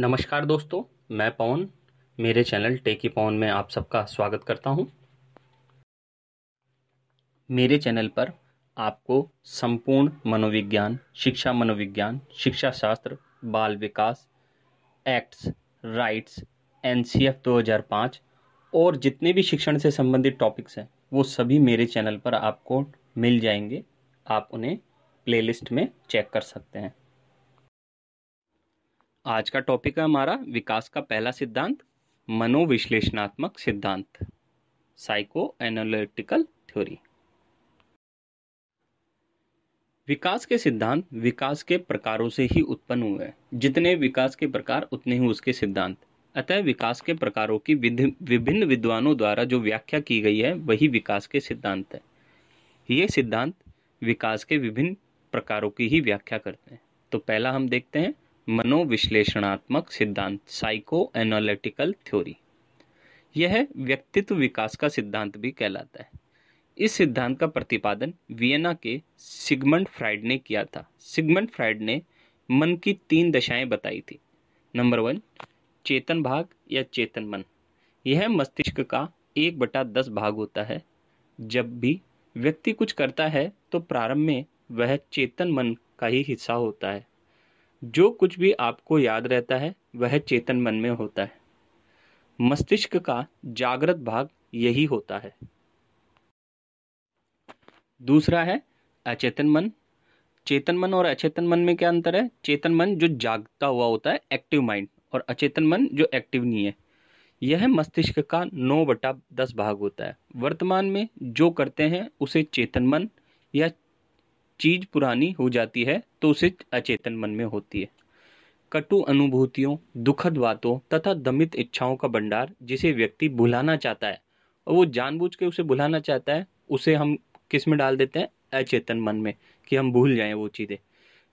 नमस्कार दोस्तों, मैं पवन। मेरे चैनल टेकी पवन में आप सबका स्वागत करता हूँ। मेरे चैनल पर आपको संपूर्ण मनोविज्ञान, शिक्षा मनोविज्ञान, शिक्षा शास्त्र, बाल विकास, एक्ट्स, राइट्स, एनसीएफ 2005 और जितने भी शिक्षण से संबंधित टॉपिक्स हैं, वो सभी मेरे चैनल पर आपको मिल जाएँगे। आप उन्हें प्लेलिस्ट में चेक कर सकते हैं। आज का टॉपिक है हमारा विकास का पहला सिद्धांत, मनोविश्लेषणात्मक सिद्धांत साइको एनालिटिकल थ्योरी विकास के सिद्धांत विकास के प्रकारों से ही उत्पन्न हुए हैं। जितने विकास के प्रकार, उतने ही उसके सिद्धांत। अतः विकास के प्रकारों की विभिन्न विद्वानों द्वारा जो व्याख्या की गई है, वही विकास के सिद्धांत है। ये सिद्धांत विकास के विभिन्न प्रकारों की ही व्याख्या करते हैं। तो पहला हम देखते हैं मनोविश्लेषणात्मक सिद्धांत साइको एनालिटिकल थ्योरी यह व्यक्तित्व विकास का सिद्धांत भी कहलाता है। इस सिद्धांत का प्रतिपादन वियना के सिगमंड फ्राइड ने किया था। सिगमंड फ्राइड ने मन की तीन दशाएँ बताई थी। नंबर वन, चेतन भाग या चेतन मन। यह मस्तिष्क का एक बटा दस भाग होता है। जब भी व्यक्ति कुछ करता है तो प्रारंभ में वह चेतन मन का ही हिस्सा होता है। जो कुछ भी आपको याद रहता है, वह चेतन मन में होता है। मस्तिष्क का जागृत भाग यही होता है। दूसरा है अचेतन मन। चेतन मन और अचेतन मन में क्या अंतर है? चेतन मन जो जागता हुआ होता है एक्टिव माइंड और अचेतन मन जो एक्टिव नहीं है। यह मस्तिष्क का नौ बटा दस भाग होता है। वर्तमान में जो करते हैं, उसे चेतन मन या चीज़ पुरानी हो जाती है तो उसे अचेतन मन में होती है। कटु अनुभूतियों, दुखद बातों तथा दमित इच्छाओं का भंडार जिसे व्यक्ति भुलाना चाहता है, और वो जानबूझ के उसे भुलाना चाहता है, उसे हम किसमें डाल देते हैं? अचेतन मन में, कि हम भूल जाएँ वो चीज़ें।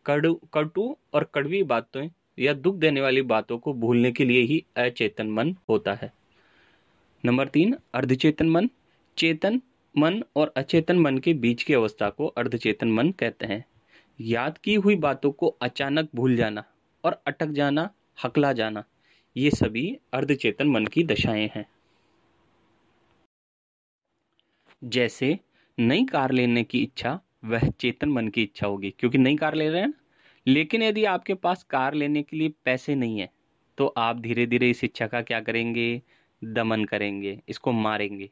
कड़ू, कटु और कड़वी बातें या दुख देने वाली बातों को भूलने के लिए ही अचेतन मन होता है। नंबर तीन, अर्धचेतन मन। चेतन मन और अचेतन मन के बीच की अवस्था को अर्धचेतन मन कहते हैं। याद की हुई बातों को अचानक भूल जाना और अटक जाना, हकला जाना, ये सभी अर्धचेतन मन की दशाएँ हैं। जैसे नई कार लेने की इच्छा, वह चेतन मन की इच्छा होगी, क्योंकि नई कार ले रहे हैं लेकिन यदि आपके पास कार लेने के लिए पैसे नहीं है तो आप धीरे धीरे इस इच्छा का क्या करेंगे? दमन करेंगे, इसको मारेंगे।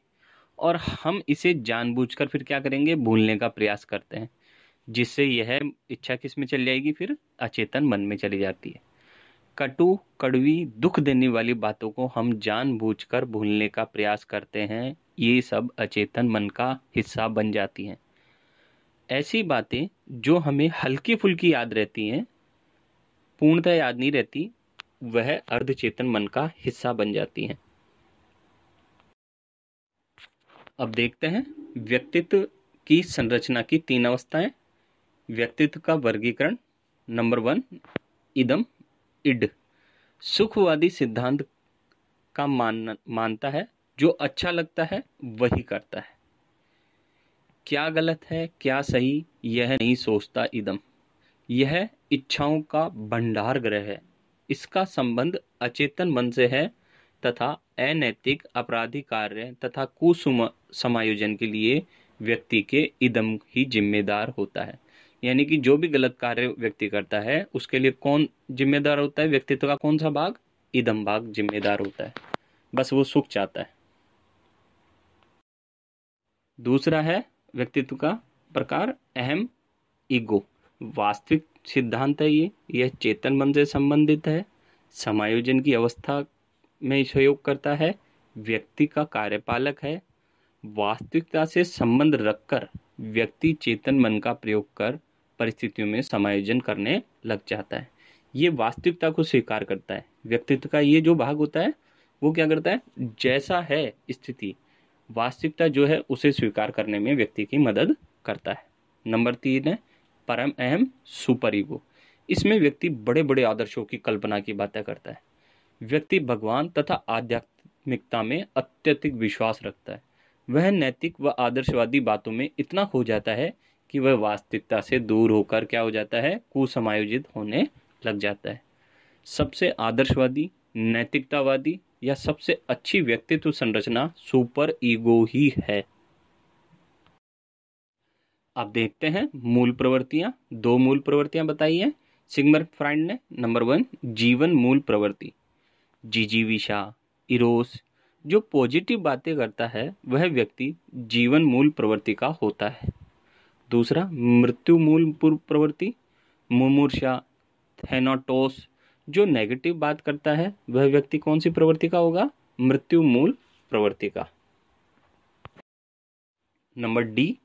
और हम इसे जानबूझकर फिर क्या करेंगे? भूलने का प्रयास करते हैं, जिससे यह इच्छा किसमें चली जाएगी फिर अचेतन मन में चली जाती है। कटु कड़वी दुख देने वाली बातों को हम जानबूझकर भूलने का प्रयास करते हैं, ये सब अचेतन मन का हिस्सा बन जाती हैं। ऐसी बातें जो हमें हल्की फुल्की याद रहती हैं पूर्णतः याद नहीं रहती, वह अर्धचेतन मन का हिस्सा बन जाती हैं। अब देखते हैं व्यक्तित्व की संरचना की तीन अवस्थाएँ। व्यक्तित्व का वर्गीकरण नंबर वन इदम इड सुखवादी सिद्धांत का मान, मानता है, जो अच्छा लगता है, वही करता है। क्या गलत है, क्या सही, यह नहीं सोचता इदम। यह इच्छाओं का भंडार ग्रह है। इसका संबंध अचेतन मन से है तथा अनैतिक अपराधी कार्य तथा कुसुम समायोजन के लिए व्यक्ति के इदम ही जिम्मेदार होता है। यानी कि जो भी गलत कार्य व्यक्ति करता है, उसके लिए कौन जिम्मेदार होता है? व्यक्तित्व का कौन सा भाग? इदम भाग जिम्मेदार होता है। बस वो सुख चाहता है। दूसरा है व्यक्तित्व का प्रकार, अहम ईगो। वास्तविक सिद्धांत है ये। यह चेतन मन से संबंधित है। समायोजन की अवस्था में सहयोग करता है। व्यक्ति का कार्यपालक है। वास्तविकता से संबंध रखकर व्यक्ति चेतन मन का प्रयोग कर परिस्थितियों में समायोजन करने लग जाता है। ये वास्तविकता को स्वीकार करता है। व्यक्तित्व का ये जो भाग होता है, वो क्या करता है? जैसा है स्थिति, वास्तविकता जो है उसे स्वीकार करने में व्यक्ति की मदद करता है। नंबर तीन है, परम अहम सुपर ईगो इसमें व्यक्ति बड़े बड़े आदर्शों की कल्पना की बातें करता है। व्यक्ति भगवान तथा आध्यात्मिकता में अत्यधिक विश्वास रखता है। वह नैतिक व आदर्शवादी बातों में इतना खो जाता है कि वह वास्तविकता से दूर होकर क्या हो जाता है? कुसमायोजित होने लग जाता है। सबसे आदर्शवादी, नैतिकतावादी या सबसे अच्छी व्यक्तित्व संरचना सुपर ईगो ही है। अब देखते हैं मूल प्रवृत्तियाँ। दो मूल प्रवृत्तियाँ बताई हैं सिग्मर फ्राइंड ने नंबर वन, जीवन मूल प्रवृत्ति। जिजीविशा इरोस जो पॉजिटिव बातें करता है, वह व्यक्ति जीवन मूल प्रवृत्ति का होता है। दूसरा, मृत्यु मूल पूर्व प्रवृत्ति, मुमूर्षा, थेनाटोस, जो नेगेटिव बात करता है, वह व्यक्ति कौन सी प्रवृत्ति का होगा? मृत्यु मूल प्रवृत्ति का। नंबर डी,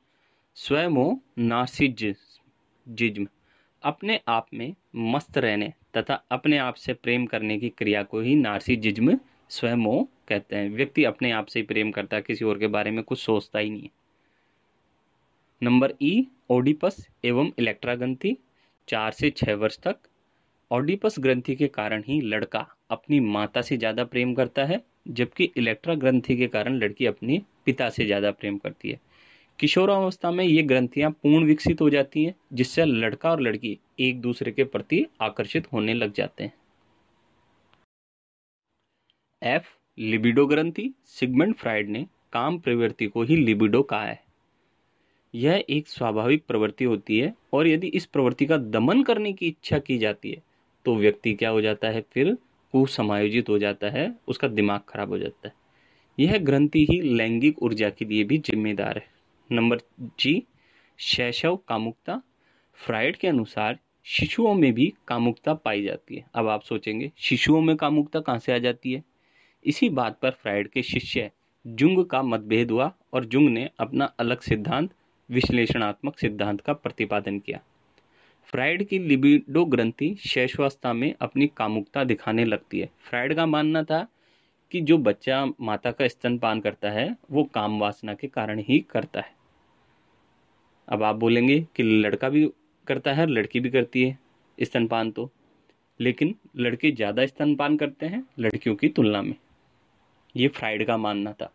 स्वयं नार्सिजिज्म अपने आप में मस्त रहने तथा अपने आप से प्रेम करने की क्रिया को ही नार्सिजिज्म स्वयं कहते हैं। व्यक्ति अपने आप से ही प्रेम करता है, किसी और के बारे में कुछ सोचता ही नहीं है। नंबर ई, ओडिपस एवं इलेक्ट्रा ग्रंथि, चार से छः वर्ष तक। ओडिपस ग्रंथि के कारण ही लड़का अपनी माता से ज़्यादा प्रेम करता है, जबकि इलेक्ट्रा ग्रंथि के कारण लड़की अपने पिता से ज़्यादा प्रेम करती है। किशोरावस्था में ये ग्रंथियाँ पूर्ण विकसित हो जाती हैं, जिससे लड़का और लड़की एक दूसरे के प्रति आकर्षित होने लग जाते हैं। एफ़ लिबिडो ग्रंथि सिगमेंट फ्राइड ने काम प्रवृत्ति को ही लिबिडो कहा है। यह एक स्वाभाविक प्रवृत्ति होती है और यदि इस प्रवृत्ति का दमन करने की इच्छा की जाती है तो व्यक्ति क्या हो जाता है फिर? कुसमायोजित हो जाता है, उसका दिमाग खराब हो जाता है। यह ग्रंथि ही लैंगिक ऊर्जा के लिए भी जिम्मेदार है। नंबर जी, शैशव कामुकता। फ्राइड के अनुसार शिशुओं में भी कामुकता पाई जाती है। अब आप सोचेंगे, शिशुओं में कामुकता कहाँ से आ जाती है? इसी बात पर फ्राइड के शिष्य जुंग का मतभेद हुआ और जुंग ने अपना अलग सिद्धांत, विश्लेषणात्मक सिद्धांत का प्रतिपादन किया। फ्राइड की लिबिडो ग्रंथि शैशवावस्था में अपनी कामुकता दिखाने लगती है। फ्राइड का मानना था कि जो बच्चा माता का स्तनपान करता है, वो काम वासना के कारण ही करता है। अब आप बोलेंगे कि लड़का भी करता है लड़की भी करती है स्तनपान तो। लेकिन लड़के ज़्यादा स्तनपान करते हैं, लड़कियों की तुलना में। ये फ्राइड का मानना था।